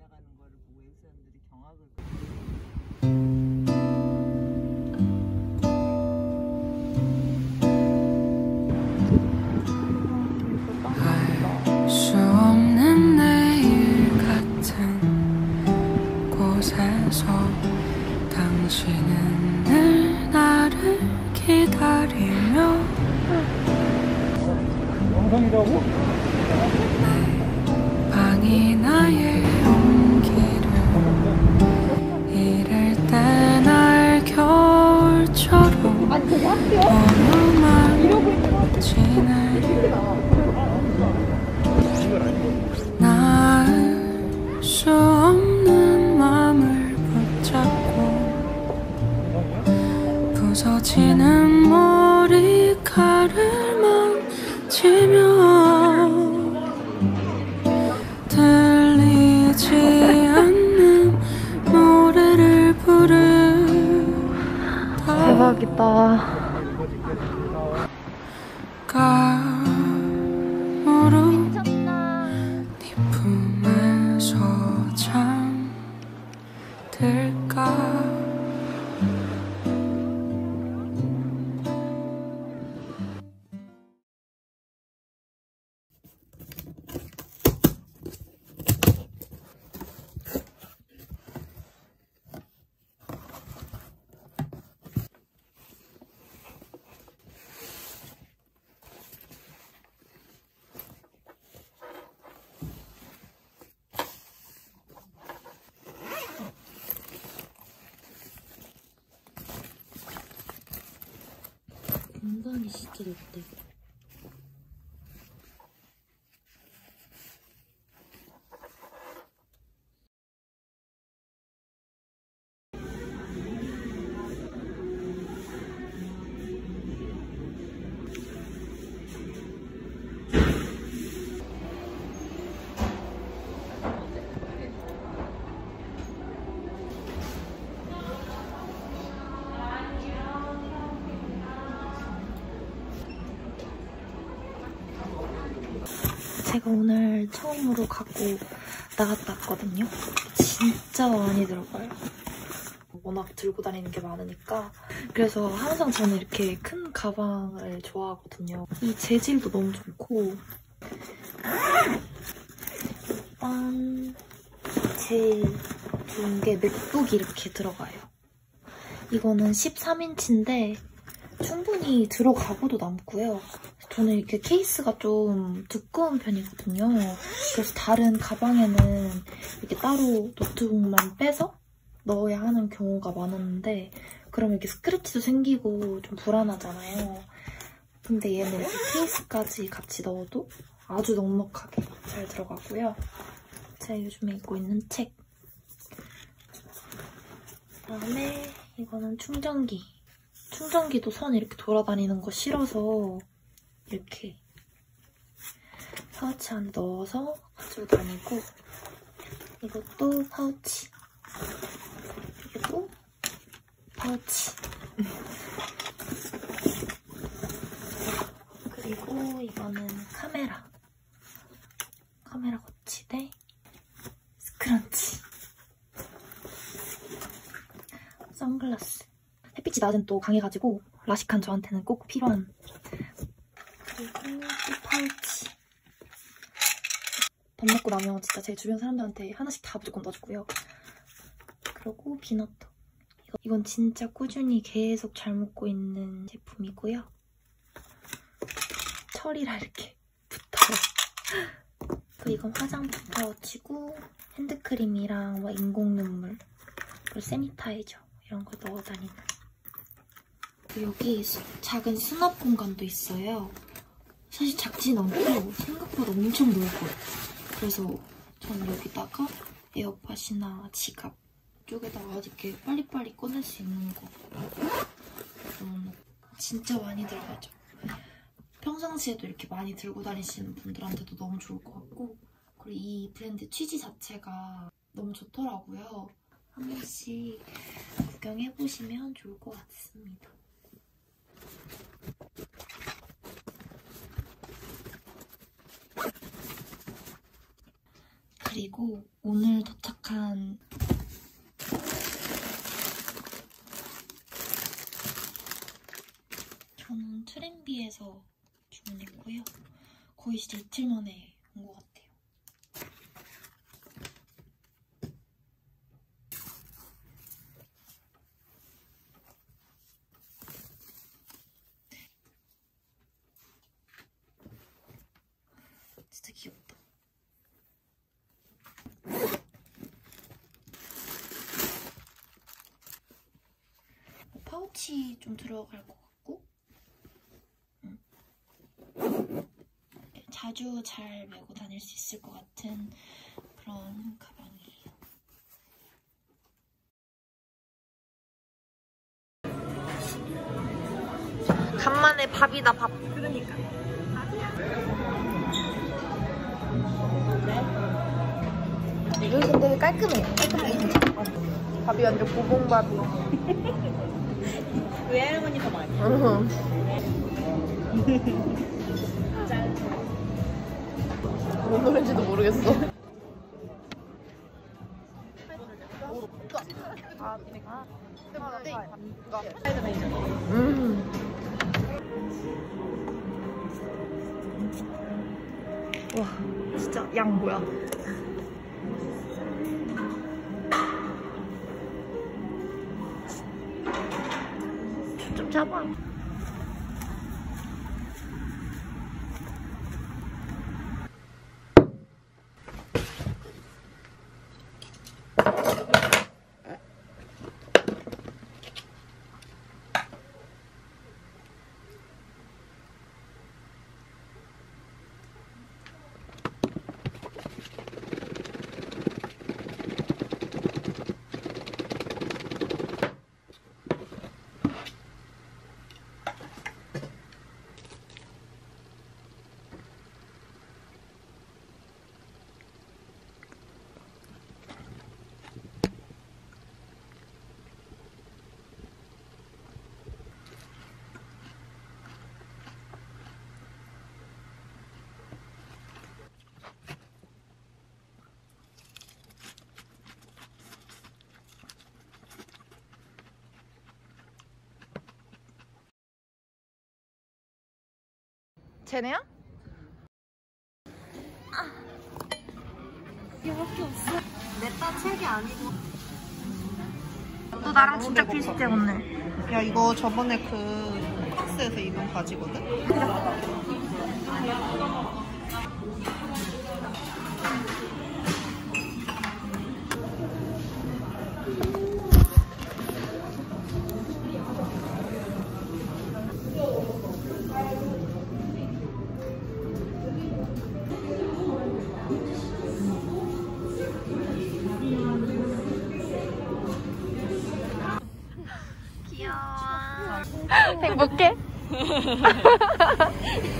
지나가는 거를 보고 외국 사람들이 경악을 건강이 진짜 높대. 제가 오늘 처음으로 갖고 나갔다 왔거든요. 진짜 많이 들어가요. 워낙 들고 다니는 게 많으니까. 그래서 항상 저는 이렇게 큰 가방을 좋아하거든요. 이 재질도 너무 좋고. 일단 제일 좋은 게 맥북이 이렇게 들어가요. 이거는 13인치인데 충분히 들어가고도 남고요. 저는 이렇게 케이스가 좀 두꺼운 편이거든요. 그래서 다른 가방에는 이렇게 따로 노트북만 빼서 넣어야 하는 경우가 많았는데 그럼 이렇게 스크래치도 생기고 좀 불안하잖아요. 근데 얘는 케이스까지 같이 넣어도 아주 넉넉하게 잘 들어가고요. 제가 요즘에 읽고 있는 책. 그다음에 이거는 충전기. 충전기도 선 이렇게 돌아다니는 거 싫어서 이렇게 파우치 안에 넣어서 가지고 다니고 이것도 파우치. 이것도 파우치. 그리고 이거는 카메라. 카메라 거치대 scrunchie. 선글라스. 햇빛이 낮은 또 강해가지고 라식한 저한테는 꼭 필요한 그리고 이 파우치 밥 먹고 나면 진짜 제 주변 사람들한테 하나씩 다 무조건 넣어주고요. 그리고 비너터 이건 진짜 꾸준히 계속 잘 먹고 있는 제품이고요. 철이라 이렇게 붙어요. 그리고 이건 화장품 파우치고 핸드크림이랑 막 인공 눈물 그리고 세니타이저 이런 거 넣어 다니는. 여기 작은 수납 공간도 있어요. 사실 작진 않고 생각보다 엄청 넓어요. 그래서 저는 여기다가 에어팟이나 지갑 쪽에다가 이렇게 빨리빨리 꺼낼 수 있는 거 넣어놓고 진짜 많이 들어가죠. 평상시에도 이렇게 많이 들고 다니시는 분들한테도 너무 좋을 것 같고 그리고 이 브랜드 취지 자체가 너무 좋더라고요. 한 번씩 구경해보시면 좋을 것 같습니다. 그리고 오늘 도착한 저는 트렌비에서 주문했고요. 거의 진짜 이틀 만에 온 것 같아요. 뭐 파우치 좀 들어갈 것 같고 음. 자주 잘 메고 다닐 수 있을 것 같은 그런 가방이에요. 간만에 밥이다 밥. 그러니까. 이거 근데 깔끔해. 깔끔해. 밥이 완전 고봉밥이야. 외할머니 더 많이. 응. 뭔 노래인지도 모르겠어. 음. 와, 진짜 양 뭐야? 좀 잡아. 쟤네야? 이거밖에 없어. 냈다 책이 아니고. 너 나랑 진짜 비슷해 오늘. 야 이거 저번에 그 팍스에서 입은 바지거든? 행복해?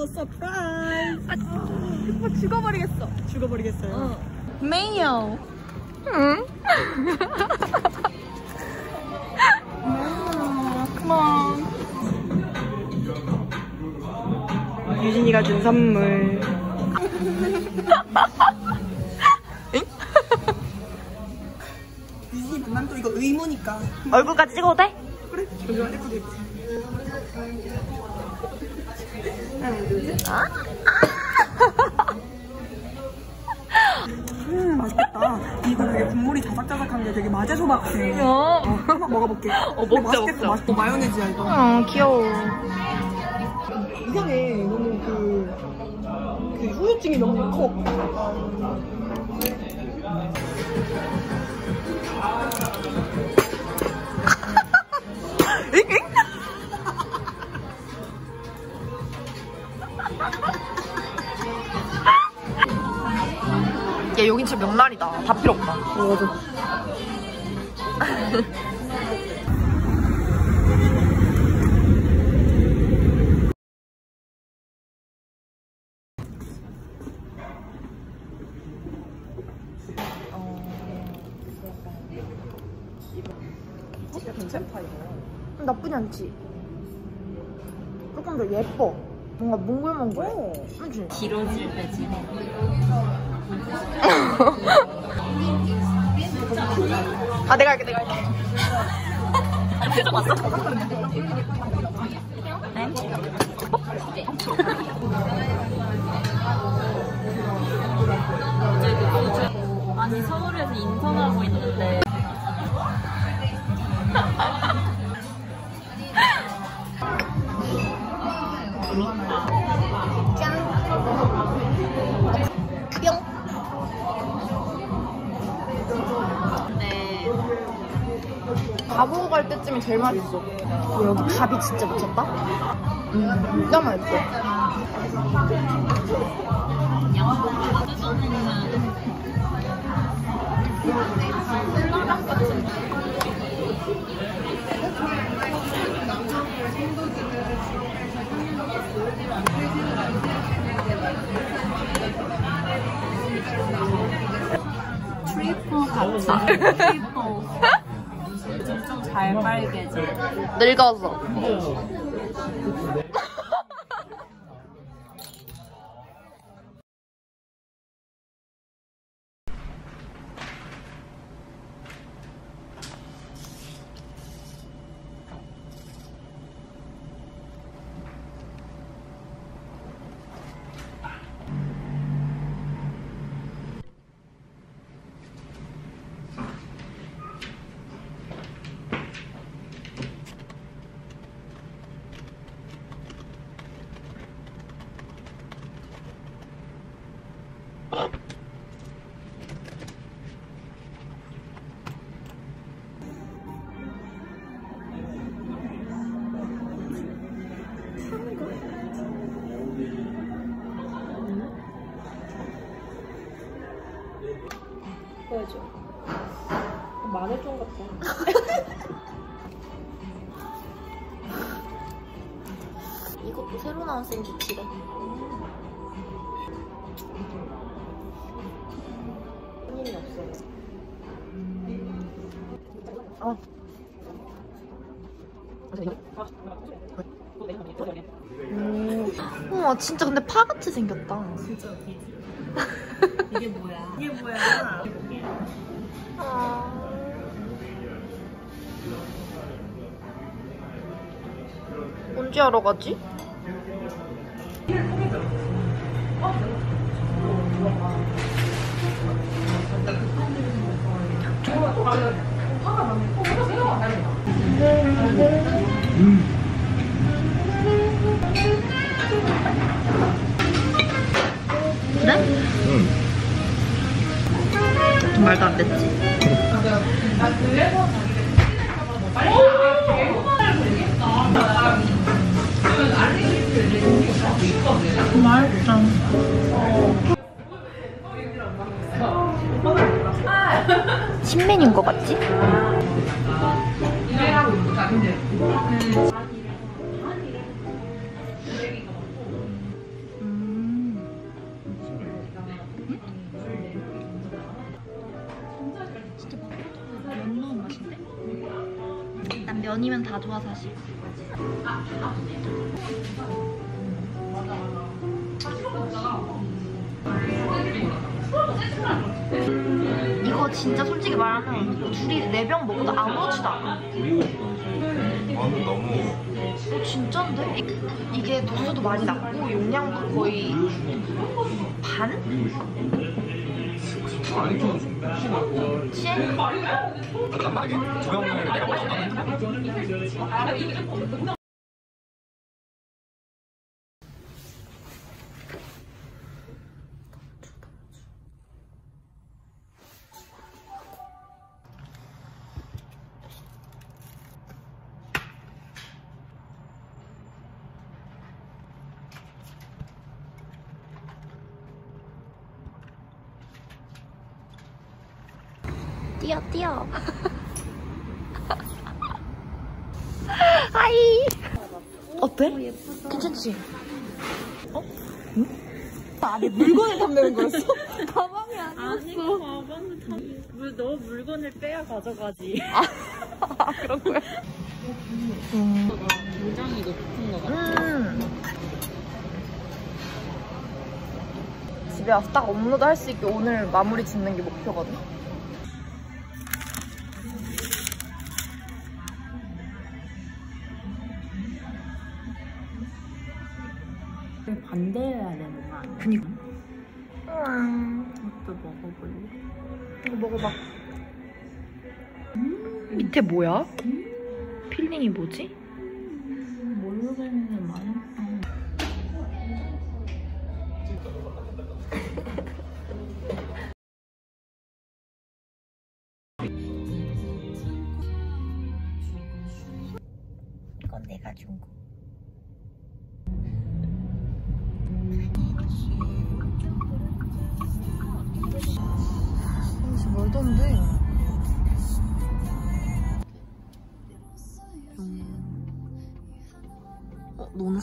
또 서프라이즈. 뭐 죽어버리겠어. 죽어버리겠어요. 메이요. 응? 유진이가 준 선물. 유진이 만나면 또 이거 의무니까. 얼굴까지 찍어도 돼? 그래? 이거 찍고 돼. 음 맛있겠다. 이거 되게 국물이 자작자작한 게 되게 마제소바 같아. 어, 한번 먹어볼게. 어, 먹자, 맛있겠다. 먹자. 맛있고 마요네즈야 이거. 어 귀여워. 이상해. 너무 그, 그 후유증이 너무 커. 야 여긴 진짜 명날이다. 다 필요 없다. 진짜 괜찮다 이거. 나쁘지 않지? 조금 더 예뻐. 뭔가 몽글몽글해. 그치? 길어질 때 지내. 아 내가 할게 내가 할게. 표정 왔어? 아니 서울에서 인턴하고 있는데 가보고 갈 때쯤이 제일 맛있어. 어, 여기 밥이 진짜 미쳤다. 음, 진짜 맛있어. 트리플 같아. 트리플. 좀잘 빨개져. 늙어서. 같아. 이것도 새로 나온 샌드위치래. 손님이 없어. 어. 음. 우와 진짜 근데 파 같이 생겼다. 이게 뭐야? 이게 뭐야? 언제 하러 가지? 그래? 말도 안 됐지. 맛있다. 신메뉴인 거 같지? 좋아 사실. 이거 진짜 솔직히 말하면 둘이 네 병 먹어도 아무렇지도 않아. 저는 너무 어, 진짠데? 이- 이게 도수도 많이 낮고 용량도 거의 반? 치? 잠깐만 이게 두 병을 내가. 뛰어 뛰어. 하이. 어때? 괜찮지? 물건을 탐내는 거였어? 아니 가방은 다 물, 너 물건을 빼야 가져가지. 아 그런 거야? 물량이 높은 거 같아. 음. 집에 와서 딱 업로드 할 수 있게 오늘 마무리 짓는 게 목표거든. 반대해야 되는 거 아니야? 그니까. 이것도 먹어볼래? 이거 먹어봐. 밑에 뭐야? filling이 뭐지?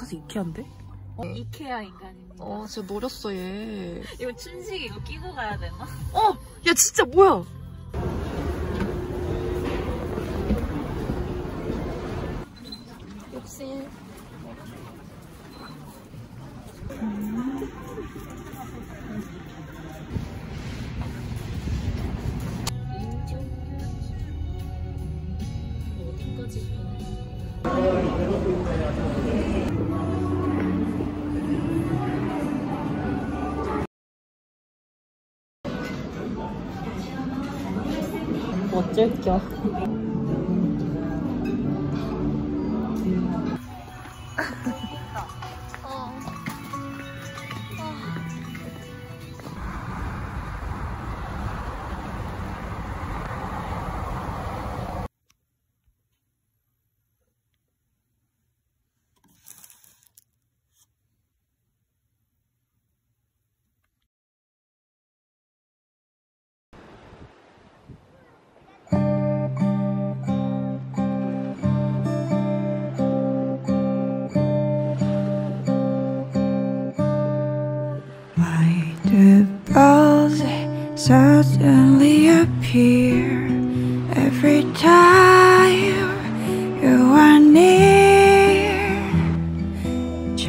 어, 사실 이케아인데? 이케아 인간입니다. 어, 진짜 노렸어, 얘. 이거 춘식 이거 끼고 가야 되나? 어! 야, 진짜 뭐야? 어쩔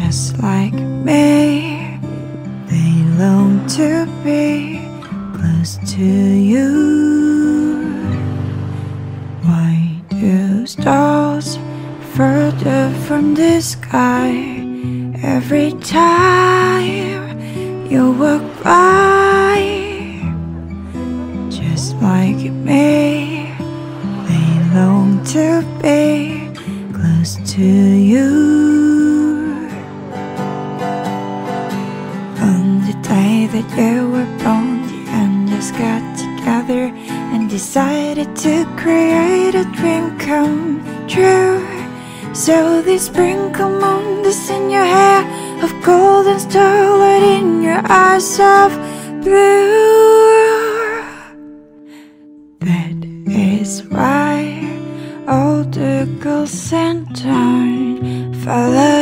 Just like me, they long to be close to you. Why do stars further from the sky every time you walk by? Just like me, they long to be close to you. That you were born, the angels got together and decided to create a dream come true. So they sprinkle moon dust in your hair of gold and starlight in your eyes of blue. That is why all the girls and turn follow